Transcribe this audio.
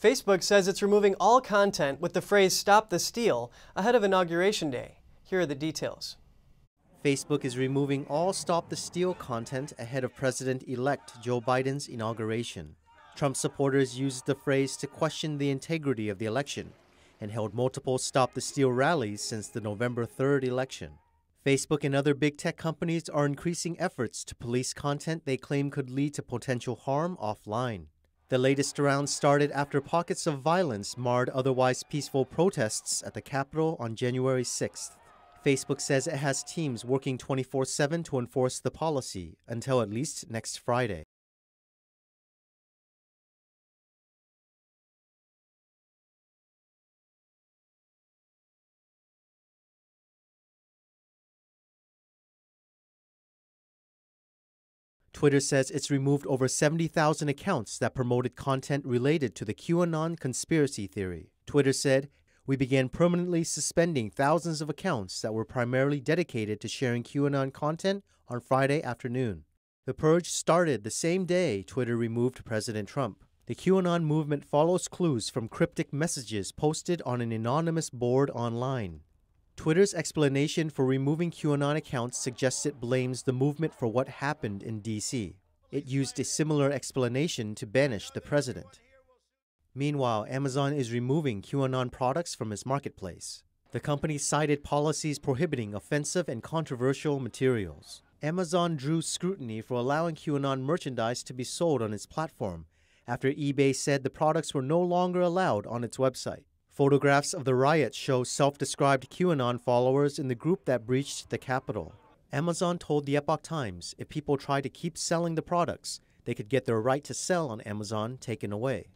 Facebook says it's removing all content with the phrase Stop the Steal ahead of Inauguration Day. Here are the details. Facebook is removing all Stop the Steal content ahead of President elect Joe Biden's inauguration. Trump supporters used the phrase to question the integrity of the election and held multiple Stop the Steal rallies since the November 3rd election. Facebook and other big tech companies are increasing efforts to police content they claim could lead to potential harm offline. The latest round started after pockets of violence marred otherwise peaceful protests at the Capitol on January 6th. Facebook says it has teams working 24 7 to enforce the policy until at least next Friday. Twitter says it's removed over 70,000 accounts that promoted content related to the QAnon conspiracy theory. Twitter said, We began permanently suspending thousands of accounts that were primarily dedicated to sharing QAnon content on Friday afternoon. The purge started the same day Twitter removed President Trump. The QAnon movement follows clues from cryptic messages posted on an anonymous board online. Twitter's explanation for removing QAnon accounts suggests it blames the movement for what happened in DC. It used a similar explanation to banish the president. Meanwhile, Amazon is removing QAnon products from its marketplace. The company cited policies prohibiting offensive and controversial materials. Amazon drew scrutiny for allowing QAnon merchandise to be sold on its platform after eBay said the products were no longer allowed on its website. Photographs of the riot show self described QAnon followers in the group that breached the Capitol. Amazon told the Epoch Times if people try to keep selling the products, they could get their right to sell on Amazon taken away.